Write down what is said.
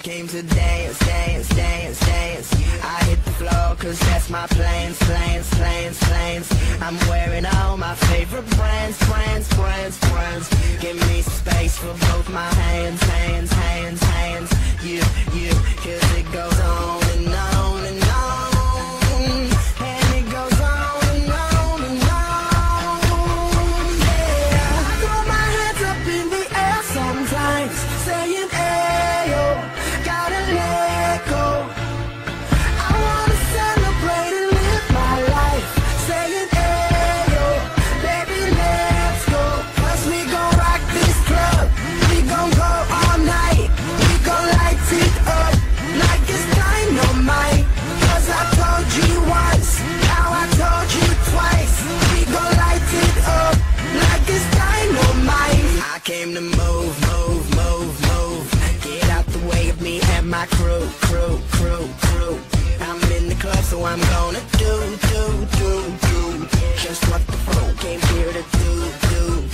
came to dance, dance, dance, dance. I hit the floor cause that's my plans, plans, plans, plans. I'm wearing all my favorite brands, brands. Move, move, move, move. Get out the way of me and my crew, crew, crew, crew. I'm in the club, so I'm gonna do, do, do, do. Just what the flow came here to do, do,